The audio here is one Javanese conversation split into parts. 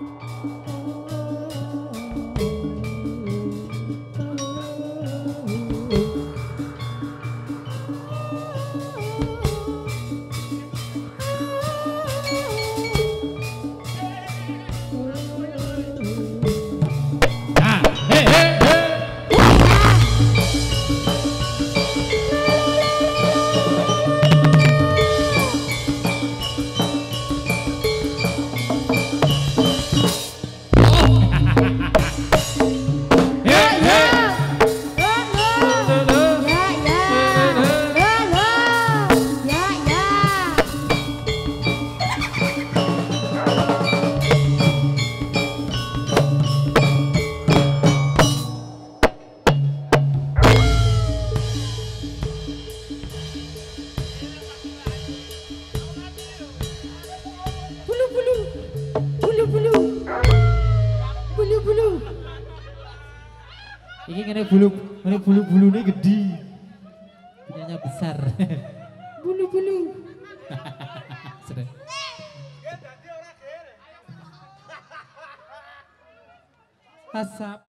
Música Ini ngene bulu ngene bulu-bulu ini gede. Punyanya besar. Bulu-bulu. Sedih. Asap.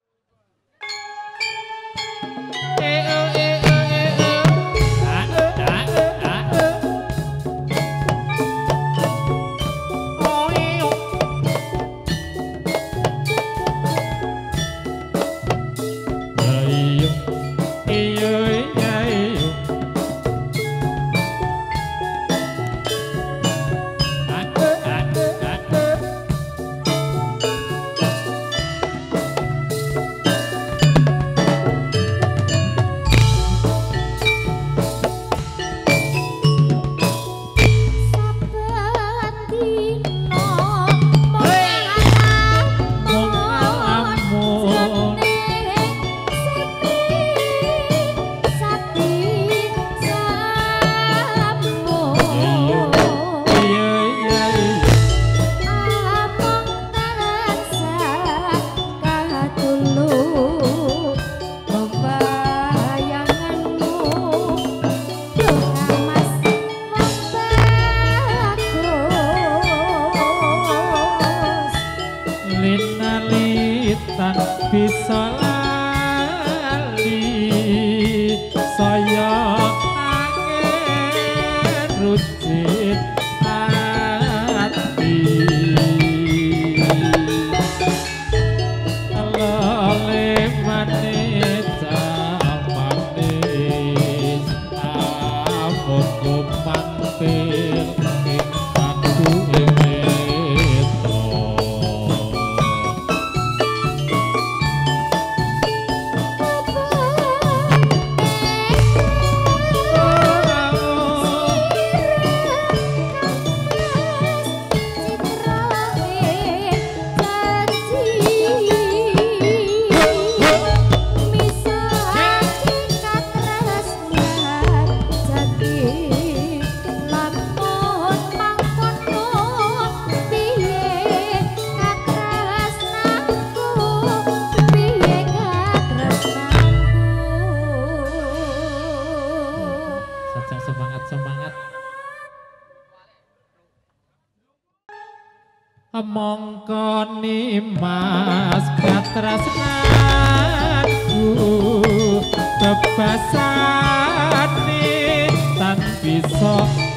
salah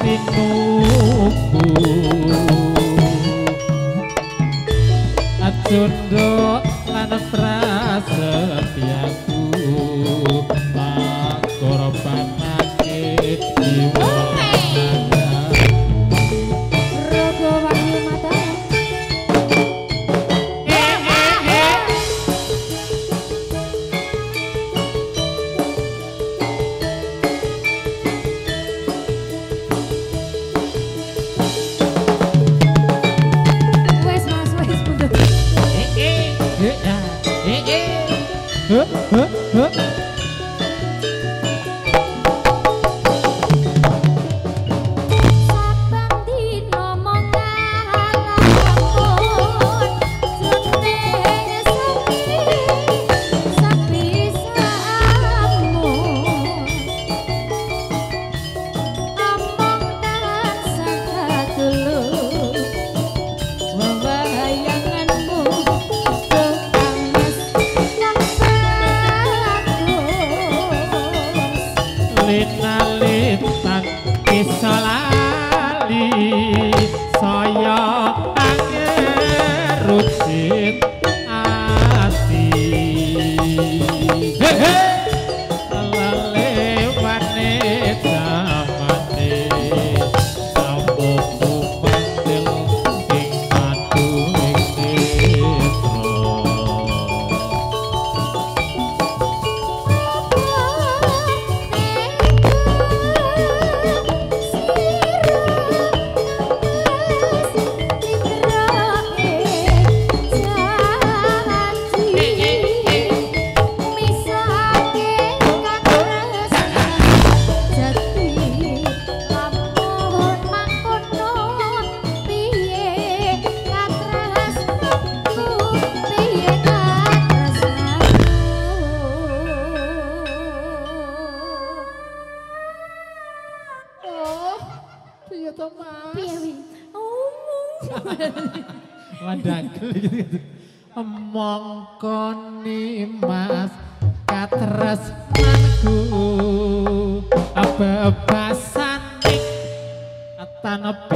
pikuku Acundo lanes rasa. bebasan ning tanpa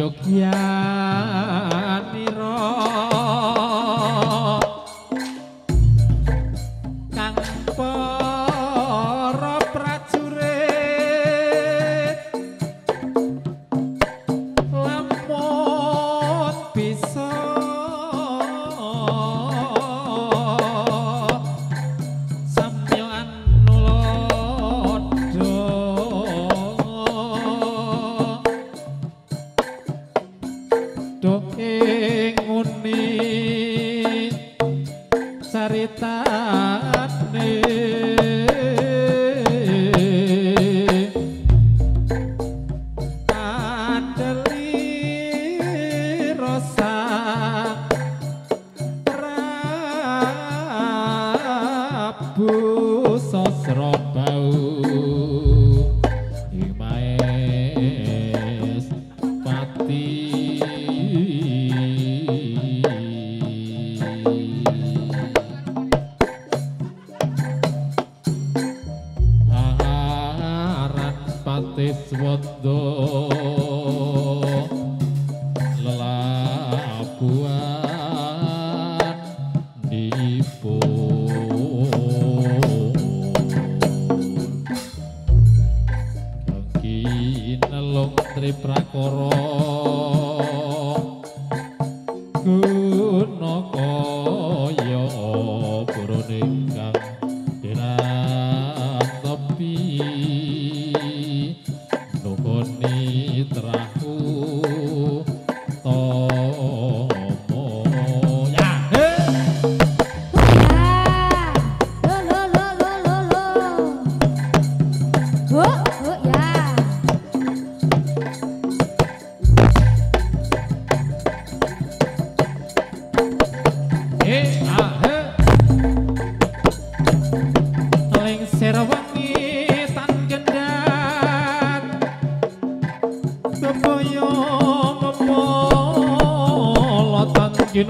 よきや what the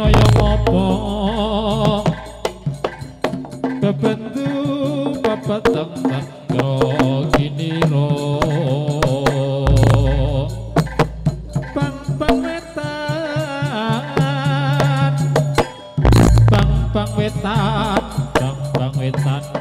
kaya apa? Bebendu babatang tanggro gini ro Bang-bang wetan. Bang-bang wetan, bang, bang wetan.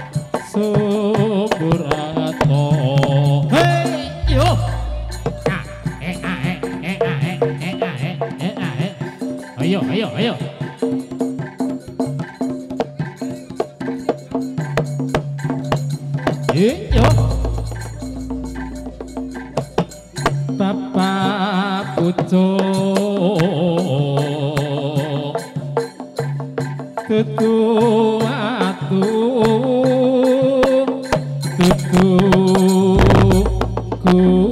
Ooh. Mm -hmm.